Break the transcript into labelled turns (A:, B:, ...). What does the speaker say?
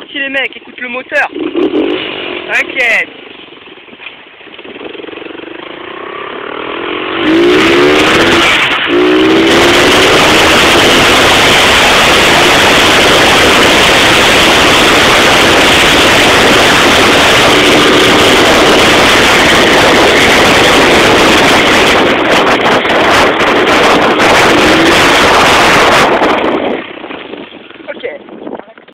A: amorti les mecs, écoute le moteur. T'inquiète.